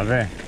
I'll.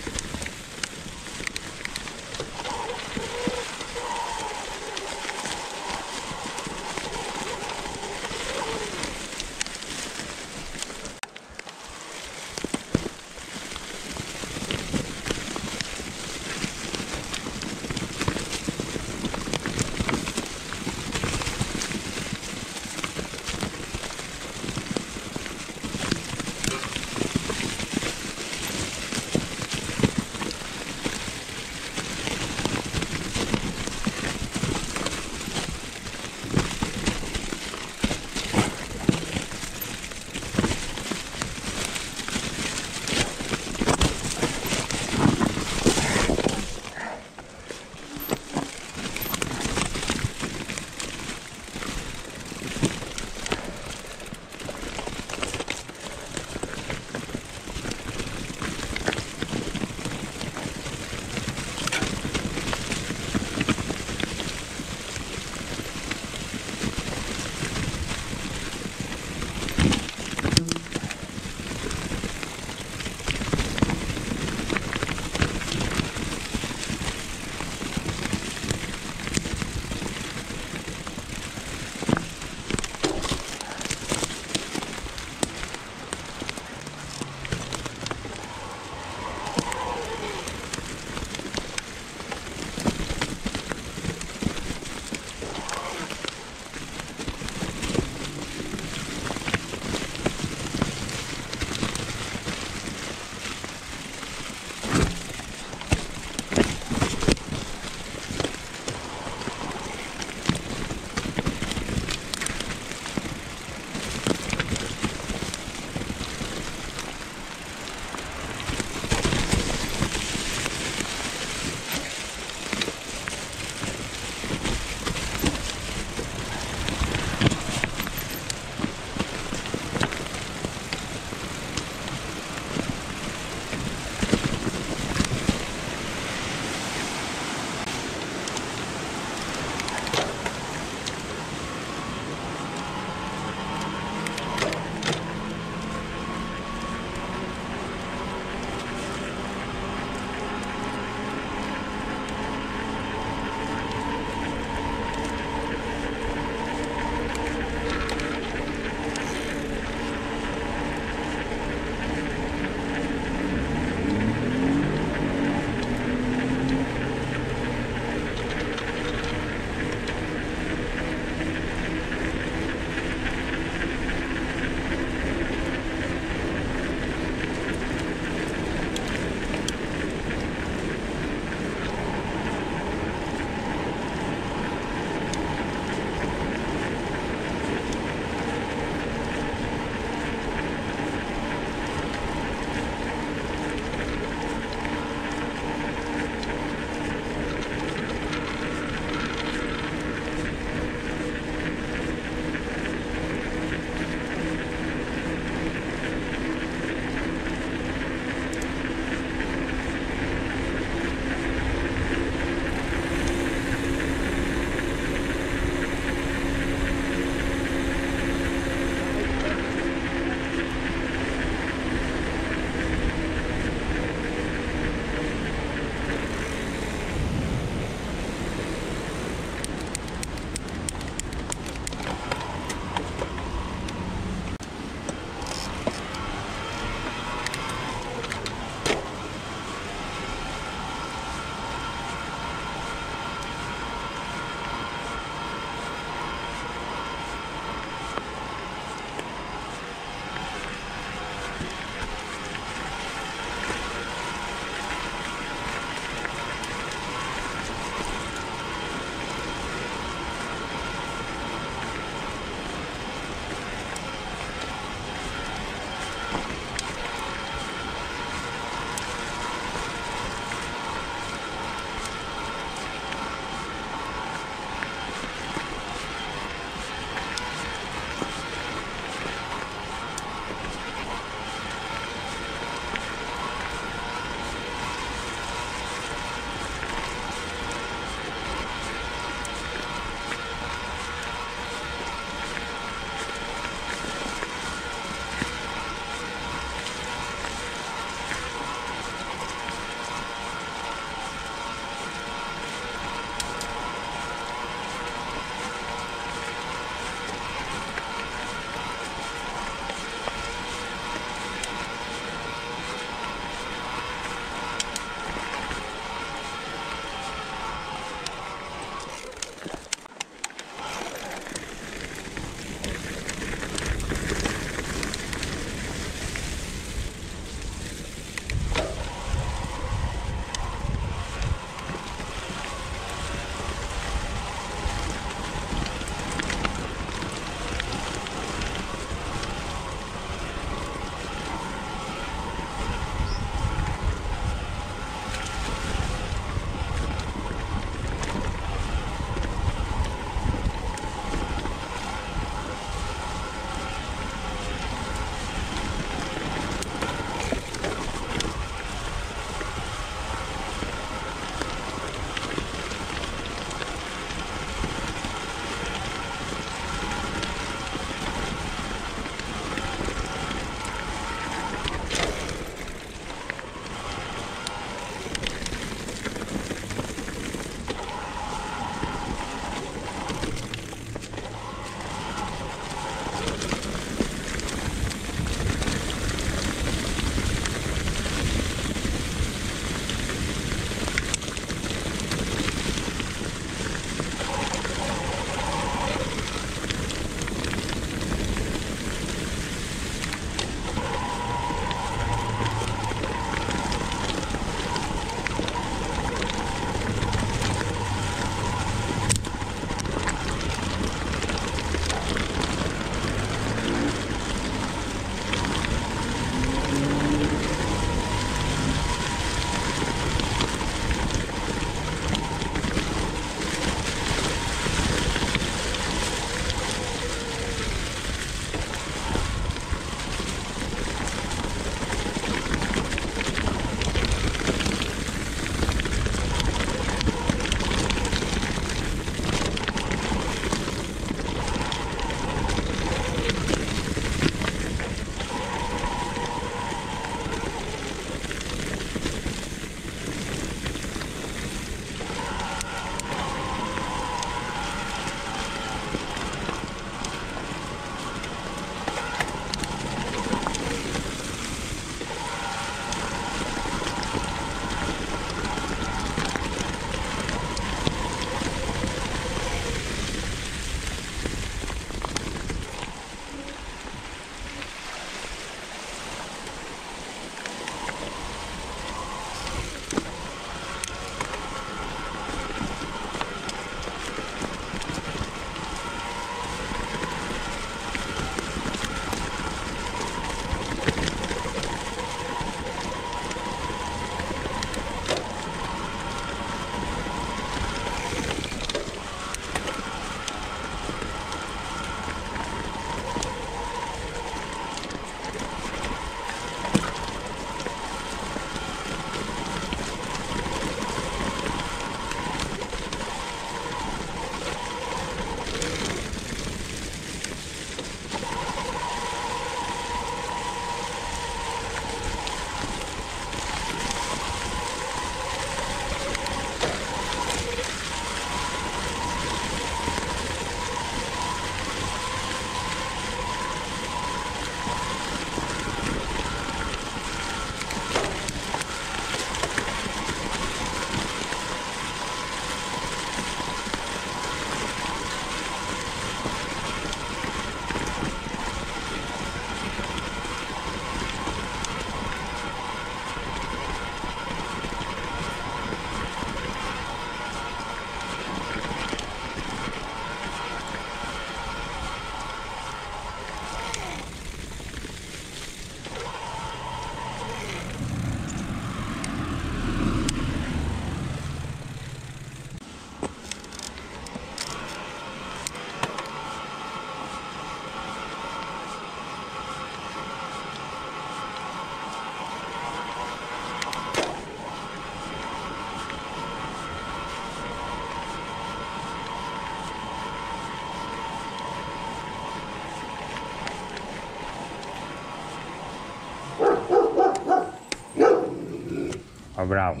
Ah, bravo.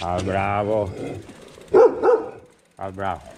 Ah, bravo. Ah, bravo.